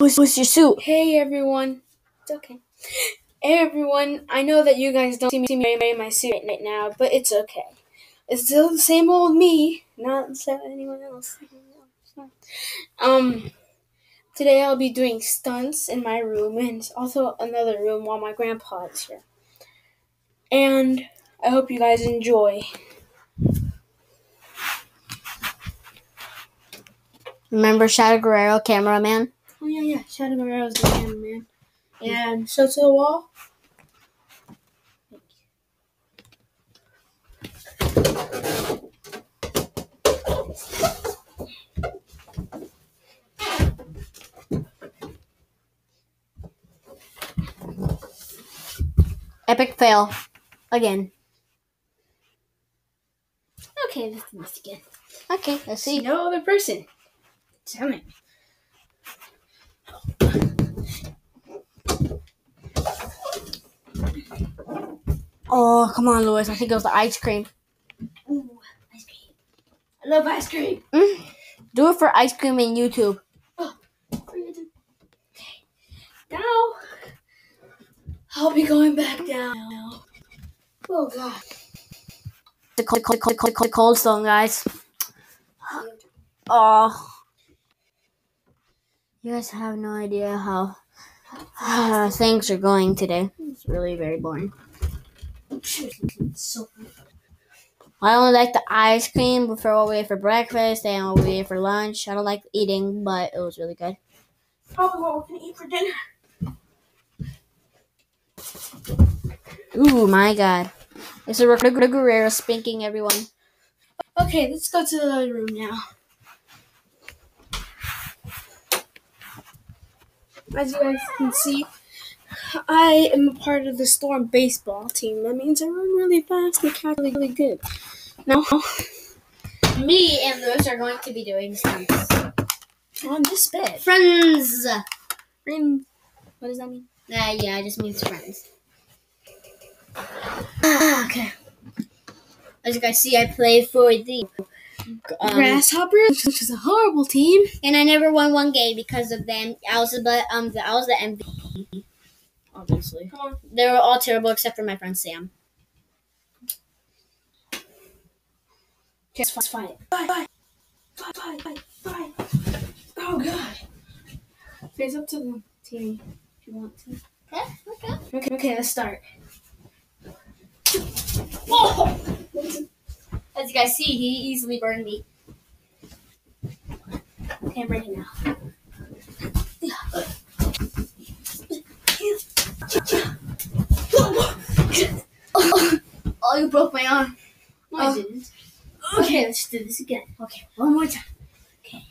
What's, your suit? Hey everyone. It's okay. Hey everyone. I know that you guys don't see me, see me wearing my suit right now, but it's okay. It's still the same old me, not anyone else. Um, today I'll be doing stunts in my room and also another room while my grandpa is here. And I hope you guys enjoy. Remember Shadow Guerrero, cameraman? Oh yeah, yeah. Shadow Guerrero's the man. And show to the wall. Epic fail. Again. Okay, let's do this again. Okay, let's see. No other person. Damn it. Oh, come on, Louis. I think it was the ice cream. Ooh, ice cream. I love ice cream. Mm. Do it for ice cream in YouTube. Oh, okay. Now, I'll be going back down now. Oh, God. The cold, cold, cold, cold, cold, cold stone, guys. Oh. You guys have no idea how uh, things are going today. It's really very boring. I only like the ice cream before what we ate for breakfast and what we ate for lunch. I don't like eating, but it was really good. probably what we're to eat for dinner. Ooh, my God. It's a Guerrero spanking everyone. Okay, let's go to the other room now. As you guys can see, I am a part of the Storm baseball team. That means I run really fast and catch really, really good. Now, Me and Louis are going to be doing stunts. on this bed. Friends! Friends. what does that mean? Uh, yeah, it just means friends. Ah, okay. As you guys see, I play for the um, Grasshoppers, which is a horrible team. and I never won one game because of them. I was the but um the, I was the MVP. Obviously, they were all terrible except for my friend Sam. Okay, let's fight. Bye, bye, bye, bye, bye, bye. Oh God. Face up to the team if you want to. Okay, okay. Okay, okay, let's start. Oh! As you guys see, he easily burned me. Okay, I'm ready now. Oh, you broke my arm. No, I Oh. didn't. Okay, let's do this again. Okay, one more time. Okay.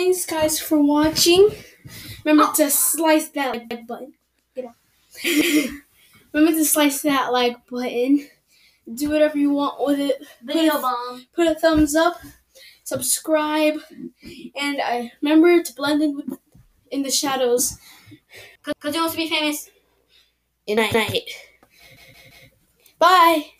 Thanks, guys, for watching. Remember to oh. slice that like button. Get out. Remember to slice that like button. Do whatever you want with it. Video bomb. Put a thumbs up, subscribe, and I remember to blend in with in the shadows. Cause you want to be famous. Good night. Bye.